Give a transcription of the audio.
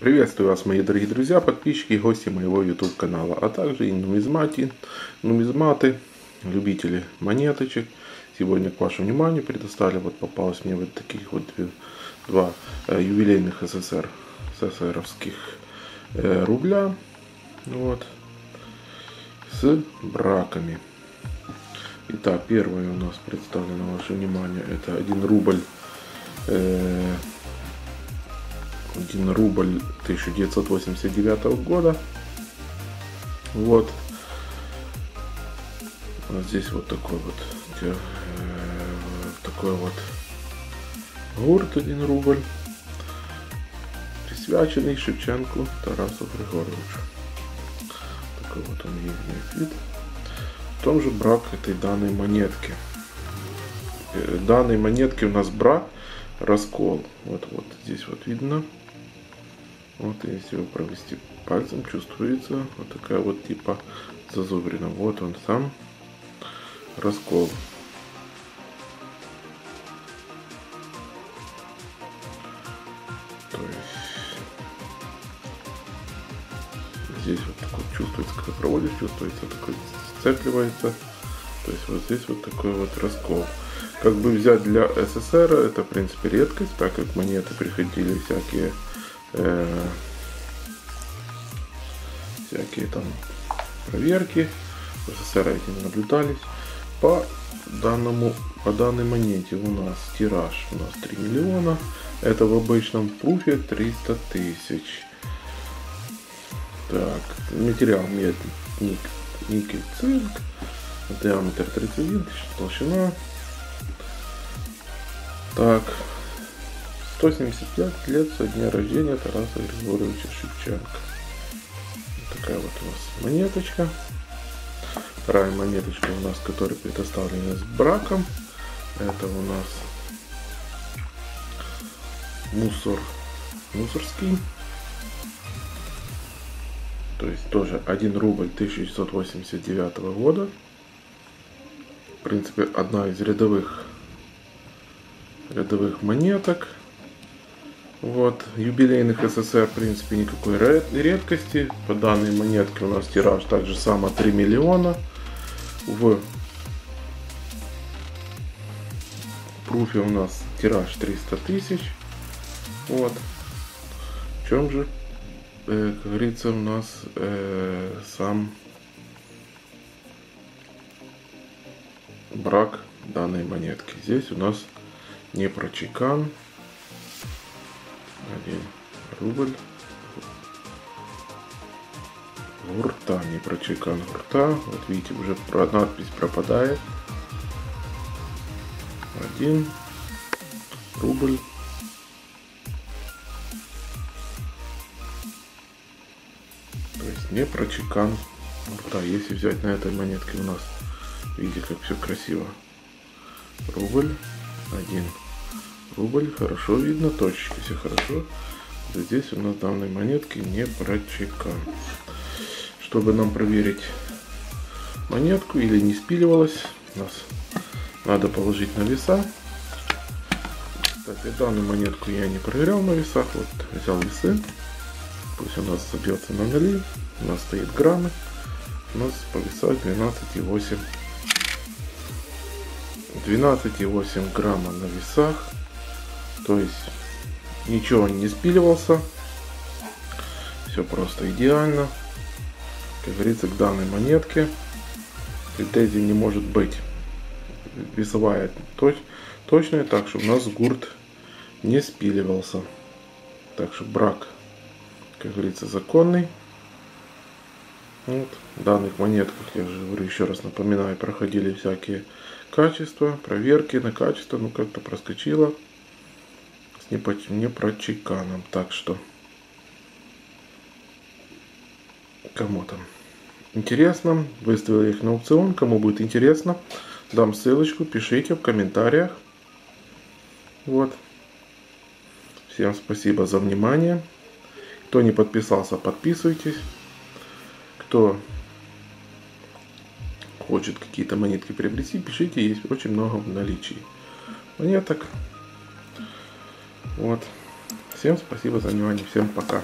Приветствую вас, мои дорогие друзья, подписчики и гости моего YouTube канала, а также и нумизмати, нумизматы, любители монеточек. Сегодня к вашему вниманию предоставили, вот попалось мне вот таких вот два э, юбилейных СССР, СССРовских э, рубля, вот, с браками. Итак, первое у нас представлено ваше внимание, это 1 рубль э, 1 рубль 1989 года. Вот. вот здесь вот такой вот э, такой вот гурт 1 рубль присвяченный Шевченку Тарасу Григоровичу. Такой вот он имеет вид. В том же брак этой данной монетки. Э, данной монетки у нас брак раскол. Вот, вот здесь вот видно. Вот если его провести пальцем, чувствуется вот такая вот типа зазубрина. Вот он сам раскол. То есть здесь вот такой чувствуется, когда проводишь, чувствуется, такой сцепливается. То есть вот здесь вот такой вот раскол. Как бы взять для СССР, это в принципе редкость, так как монеты приходили всякие э, всякие там проверки. В СССР эти не наблюдались. По данному по данной монете у нас тираж у нас 3 миллиона. Это в обычном пруфе 300 тысяч. Так, материал медь, ник, никель, цинк. Диаметр 31 тысяч, толщина. Так, 175 лет со дня рождения Тараса Григорьевича Шевченко. Такая вот у нас монеточка. Вторая монеточка у нас, которая предоставлена с браком. Это у нас мусор мусорский. То есть тоже 1 рубль 1989 года. В принципе, одна из рядовых рядовых монеток. Вот, юбилейных СССР, в принципе, никакой редкости. По данной монетке у нас тираж также само 3 миллиона. В пруфе у нас тираж 300 тысяч. Вот. В чем же, э, как говорится, у нас э, сам брак данной монетки. Здесь у нас не прочекан. Один рубль. Гурта, не прочекан гурта. Вот видите, уже надпись пропадает. Один рубль. То есть не прочекан гурта. Если взять на этой монетке у нас, видите, как все красиво. Рубль один рубль. Хорошо видно, точки все хорошо. Здесь у нас данной монетки не прочекан. Чтобы нам проверить монетку или не спиливалась, нас надо положить на веса. Кстати, данную монетку я не проверял на весах. Вот взял весы. Пусть у нас забьется на ноли. У нас стоит граммы. У нас по весам 12,8 12,8 грамма на весах. То есть ничего не спиливался. Все просто идеально. Как говорится, к данной монетке претензий не может быть. Весовая точ, точная, так что у нас гурт не спиливался. Так что брак, как говорится, законный. Вот. В данных монетках, я же говорю, еще раз напоминаю, проходили всякие качества, проверки на качество, ну как-то проскочило с непрочеканом. Так что, кому там интересно, выставили их на аукцион, кому будет интересно, дам ссылочку, пишите в комментариях. Вот. Всем спасибо за внимание. Кто не подписался, подписывайтесь кто хочет какие-то монетки приобрести, пишите, есть очень много в наличии монеток. Вот. Всем спасибо за внимание. Всем пока.